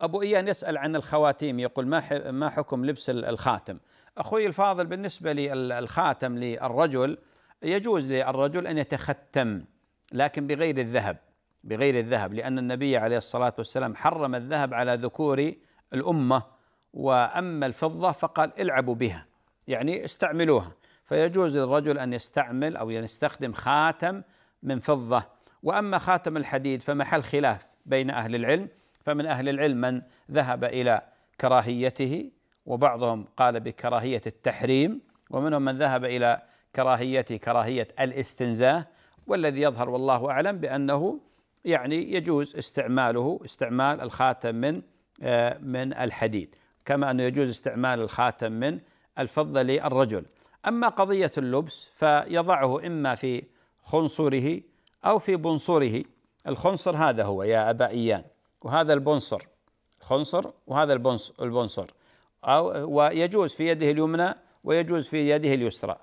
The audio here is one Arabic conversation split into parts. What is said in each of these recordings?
أبو إيان يسأل عن الخواتيم يقول ما ما حكم لبس الخاتم؟ أخوي الفاضل بالنسبة للخاتم للرجل يجوز للرجل أن يتختم لكن بغير الذهب بغير الذهب لأن النبي عليه الصلاة والسلام حرم الذهب على ذكور الأمة وأما الفضة فقال العبوا بها يعني استعملوها. فيجوز للرجل أن يستعمل أو يستخدم خاتم من فضة. وأما خاتم الحديد فمحل خلاف بين أهل العلم. فمن أهل العلم من ذهب إلى كراهيته وبعضهم قال بكراهية التحريم ومنهم من ذهب إلى كراهية كراهية الاستنزاه والذي يظهر والله أعلم بأنه يعني يجوز استعماله استعمال الخاتم من آه، من الحديد كما أنه يجوز استعمال الخاتم من الفضة للرجل. أما قضية اللبس فيضعه إما في خنصره أو في بنصره. الخنصر هذا هو يا أبا إيان وهذا البنصر الخنصر وهذا البنصر. أو ويجوز في يده اليمنى ويجوز في يده اليسرى.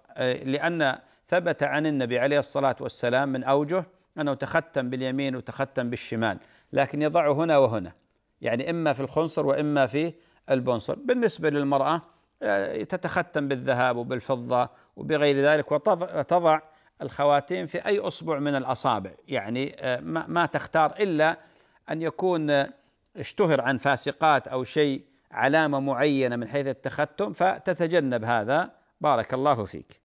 لأن ثبت عن النبي عليه الصلاة والسلام من أوجه أنه تختم باليمين وتختم بالشمال لكن يضعه هنا وهنا. يعني إما في الخنصر وإما في البنصر. بالنسبة للمرأة آه، تتختم بالذهب وبالفضة وبغير ذلك وتضع الخواتيم في أي أصبع من الأصابع. يعني آه، ما تختار إلا أن يكون اشتهر عن فاسقات أو شيء علامة معينة من حيث التختم فتتجنب هذا. بارك الله فيك.